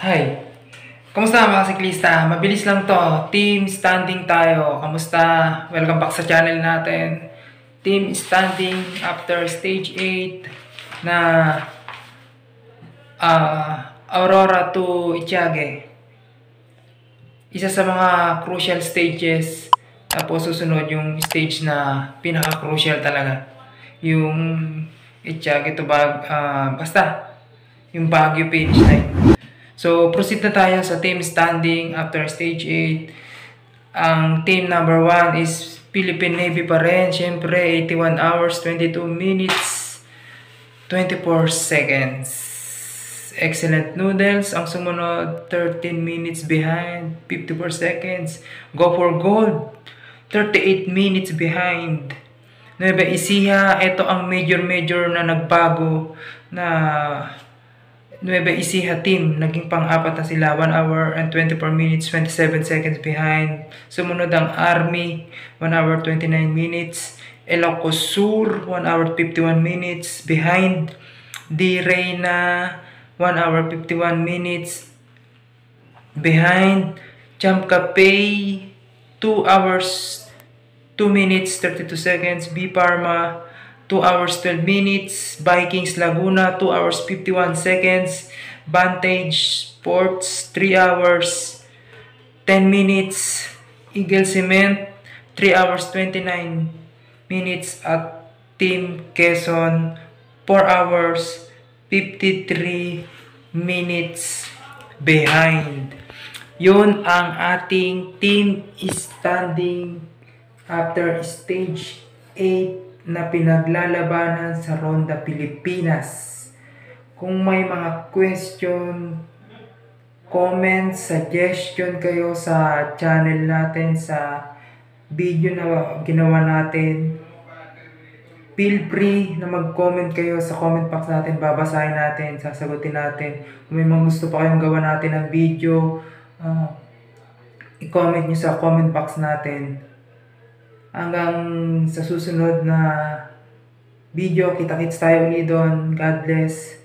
Hi. Kamusta mga siklista? Mabilis lang to. Team standing tayo. Kamusta? Welcome back sa channel natin. Team standing after stage 8 na ah, Aurora to Itiage. Isa sa mga crucial stages. Tapos susunod yung stage na pinaka-crucial talaga. Yung Itiage to bag, ah, basta yung Baguio finish line. So, proceed na tayo sa team standing after stage 8. Ang team number 1 is Philippine Navy pa rin. Siyempre, 81 hours, 22 minutes, 24 seconds. Excellent Noodles. Ang sumunod, 13 minutes behind, 54 seconds. Go for Gold, 38 minutes behind. Nueva Ecija, ito ang major-major na nagbago na Nueva Ecija team, naging pang-apat na sila, 1 hour and 24 minutes, 27 seconds behind. Sumunod ang Army, 1 hour 29 minutes. Ilocos Sur, 1 hour 51 minutes behind. Di Reyna, 1 hour 51 minutes behind. Chamcapay, 2 hours 2 minutes 32 seconds. B Parma, 2 hours 12 minutes. Vikings Laguna, 2 hours 51 seconds. Vantage Sports, 3 hours 10 minutes. Eagle Cement, 3 hours 29 minutes. At Team Quezon, 4 hours 53 minutes behind. Yun ang ating team standing after stage 8 na pinaglalabanan sa Ronda Pilipinas. Kung may mga question, comments, suggestion kayo sa channel natin sa video na ginawa natin, feel free na mag-comment kayo sa comment box natin, babasahin natin, sasagutin natin. Kung may mga gusto pa kayong gawa natin ng video, ah, i-comment nyo sa comment box natin. Hanggang sa susunod na video, kita-kits tayo ulit doon. God bless.